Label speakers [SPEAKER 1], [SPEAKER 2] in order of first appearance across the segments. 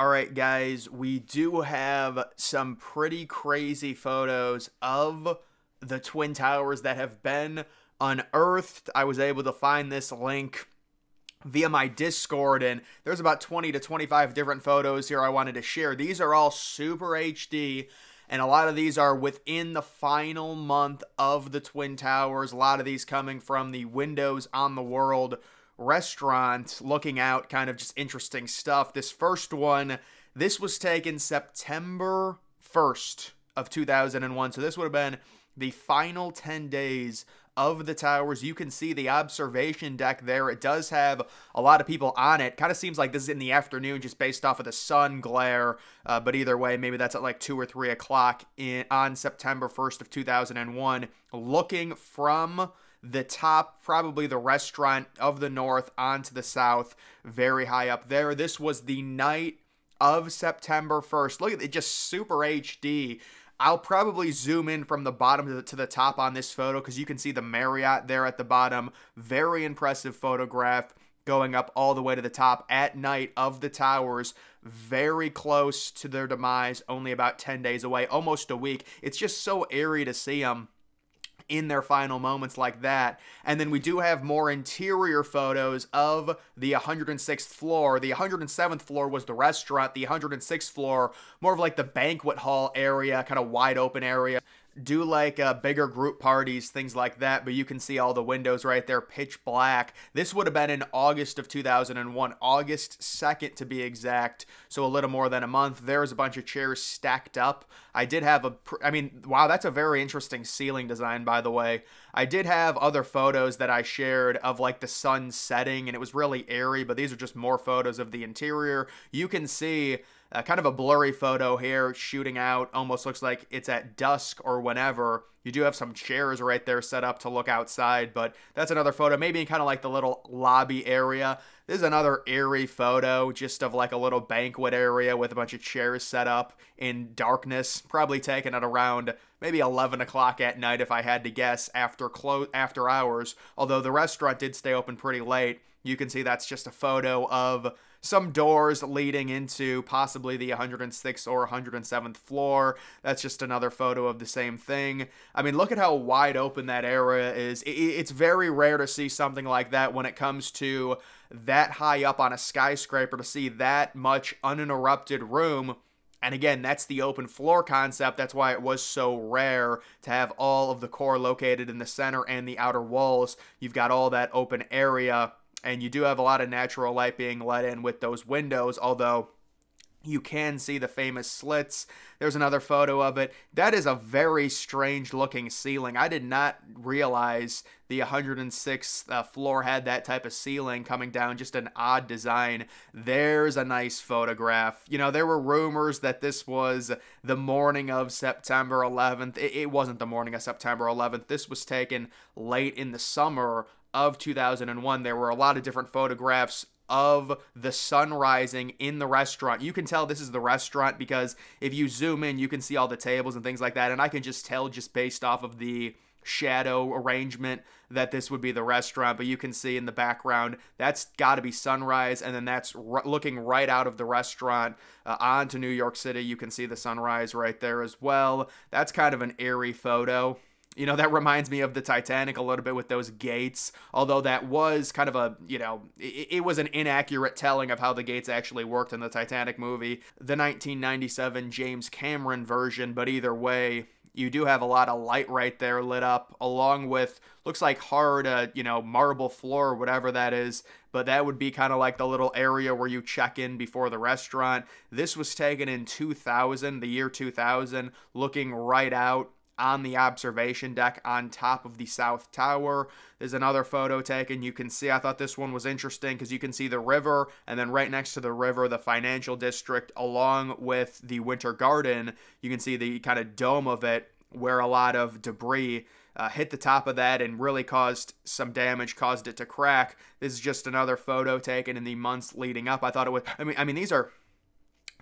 [SPEAKER 1] All right, guys, we do have some pretty crazy photos of the Twin Towers that have been unearthed. I was able to find this link via my Discord, and there's about 20 to 25 different photos here I wanted to share. These are all super HD, and a lot of these are within the final month of the Twin Towers. A lot of these coming from the Windows on the World restaurant looking out kind of just interesting stuff. This first one, this was taken September 1st of 2001. So this would have been the final 10 days of the towers. You can see the observation deck there. It does have a lot of people on it. Kind of seems like this is in the afternoon just based off of the sun glare. Uh, but either way, maybe that's at like 2 or 3 o'clock in on September 1st of 2001. Looking from the top, probably the restaurant of the north onto the south, very high up there. This was the night of September 1st. Look at it, just super HD. I'll probably zoom in from the bottom to the, to the top on this photo because you can see the Marriott there at the bottom. Very impressive photograph going up all the way to the top at night of the towers, very close to their demise, only about 10 days away, almost a week. It's just so eerie to see them in their final moments like that. And then we do have more interior photos of the 106th floor. The 107th floor was the restaurant, the 106th floor, more of like the banquet hall area, kind of wide open area do like uh, bigger group parties, things like that, but you can see all the windows right there, pitch black. This would have been in August of 2001, August 2nd to be exact, so a little more than a month. There's a bunch of chairs stacked up. I did have a, I mean, wow, that's a very interesting ceiling design, by the way. I did have other photos that I shared of like the sun setting, and it was really airy, but these are just more photos of the interior. You can see uh, kind of a blurry photo here, shooting out. Almost looks like it's at dusk or whenever. You do have some chairs right there set up to look outside, but that's another photo. Maybe in kind of like the little lobby area. This is another eerie photo, just of like a little banquet area with a bunch of chairs set up in darkness. Probably taken at around maybe 11 o'clock at night, if I had to guess, after close after hours. Although the restaurant did stay open pretty late. You can see that's just a photo of some doors leading into possibly the 106th or 107th floor. That's just another photo of the same thing. I mean, look at how wide open that area is. It's very rare to see something like that when it comes to that high up on a skyscraper to see that much uninterrupted room. And again, that's the open floor concept. That's why it was so rare to have all of the core located in the center and the outer walls. You've got all that open area and you do have a lot of natural light being let in with those windows, although you can see the famous slits. There's another photo of it. That is a very strange looking ceiling. I did not realize the 106th uh, floor had that type of ceiling coming down, just an odd design. There's a nice photograph. You know, there were rumors that this was the morning of September 11th. It, it wasn't the morning of September 11th. This was taken late in the summer of 2001, there were a lot of different photographs of the sun rising in the restaurant. You can tell this is the restaurant because if you zoom in, you can see all the tables and things like that. And I can just tell just based off of the shadow arrangement that this would be the restaurant but you can see in the background that's got to be sunrise and then that's r- looking right out of the restaurant uh, onto new york city you can see the sunrise right there as well that's kind of an eerie photo you know, that reminds me of the Titanic a little bit with those gates, although that was kind of a, you know, it, it, was an inaccurate telling of how the gates actually worked in the Titanic movie, the 1997 James Cameron version, but either way, you do have a lot of light right there lit up along with looks like hard uh, you know marble floor or whatever that is but that would be kind of like the little area where you check in before the restaurant. This was taken in 2000 the year 2000 looking right out on the observation deck on top of the South Tower. There's another photo taken. You can see, I thought this one was interesting because you can see the river, and then right next to the river, the financial district, along with the Winter Garden. You can see the kind of dome of it where a lot of debris uh, hit the top of that and really caused some damage, caused it to crack. This is just another photo taken in the months leading up. I thought it was. I mean, I mean these are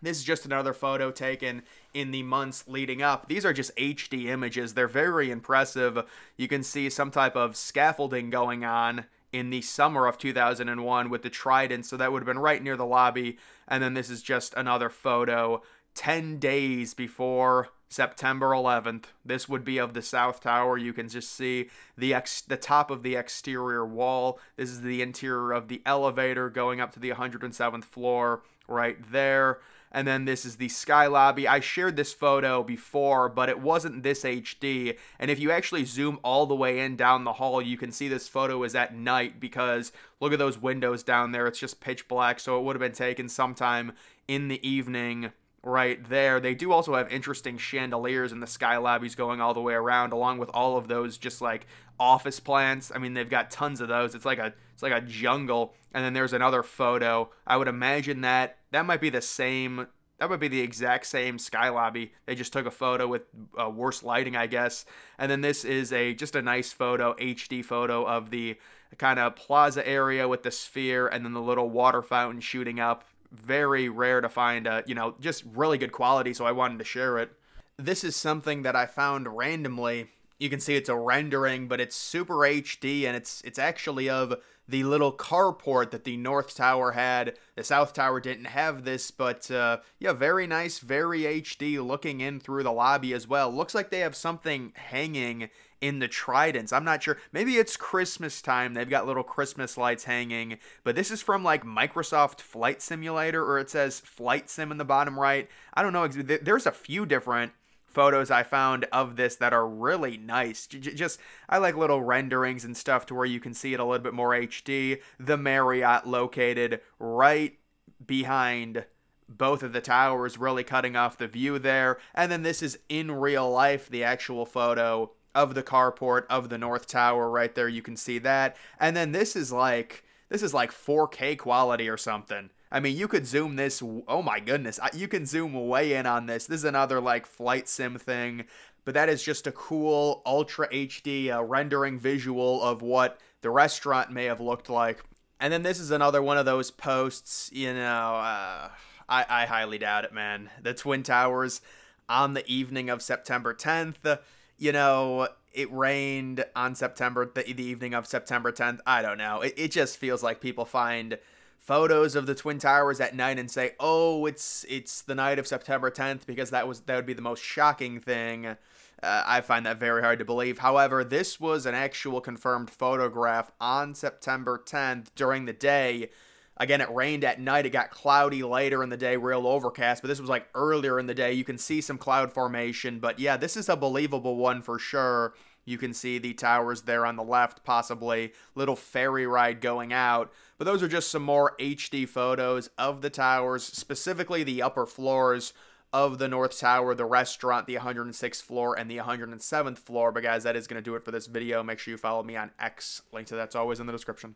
[SPEAKER 1] this is just another photo taken in the months leading up. These are just HD images. They're very impressive. You can see some type of scaffolding going on in the summer of 2001 with the Trident, so that would have been right near the lobby. And then this is just another photo 10 days before September 11th. This would be of the South Tower. You can just see the ex- the top of the exterior wall. This is the interior of the elevator going up to the 107th floor right there. And then this is the sky lobby. I shared this photo before, but it wasn't this HD. And if you actually zoom all the way in down the hall, you can see this photo is at night because look at those windows down there. It's just pitch black, so it would have been taken sometime in the evening right there. They do also have interesting chandeliers in the sky lobbies going all the way around, along with all of those just like office plants. I mean, they've got tons of those. It's like a it's like a jungle. And then there's another photo. I would imagine that that might be the same. That would be the exact same sky lobby. They just took a photo with uh, worse lighting, I guess. And then this is a just a nice photo, HD photo of the kind of plaza area with the sphere and then the little water fountain shooting up very rare to find, uh, you know, just really good quality, so I wanted to share it. This is something that I found randomly. You can see it's a rendering, but it's super HD, and it's it's actually of the little carport that the North Tower had. The South Tower didn't have this, but uh, yeah, very nice, very HD looking in through the lobby as well. Looks like they have something hanging in the tridents. I'm not sure. Maybe it's Christmas time. They've got little Christmas lights hanging. But this is from like Microsoft Flight Simulator, or it says Flight Sim in the bottom right. I don't know. There's a few different photos I found of this that are really nice. Just I like little renderings and stuff to where you can see it a little bit more HD. The Marriott located right behind both of the towers, really cutting off the view there. And then this is in real life, the actual photo of the carport of the North Tower right there. You can see that. And then this is like this is like 4K quality or something. I mean, you could zoom this. Oh my goodness, you can zoom way in on this. This is another like flight sim thing, but that is just a cool ultra HD uh, rendering visual of what the restaurant may have looked like. And then this is another one of those posts. You know, uh, I I highly doubt it, man. The Twin Towers on the evening of September 10th you know, it rained on September, the, the evening of September 10th. I don't know. It, it just feels like people find photos of the twin towers at night and say, "Oh, it's it's the night of September 10th," because that was that would be the most shocking thing. Uh, I find that very hard to believe. However, this was an actual confirmed photograph on September 10th during the day Again, it rained at night. It got cloudy later in the day, real overcast, but this was like earlier in the day. You can see some cloud formation, but yeah, this is a believable one for sure. You can see the towers there on the left, possibly little ferry ride going out. But those are just some more HD photos of the towers, specifically the upper floors of the North Tower, the restaurant, the 106th floor, and the 107th floor. But guys, that is going to do it for this video. Make sure you follow me on X. Link to that's always in the description.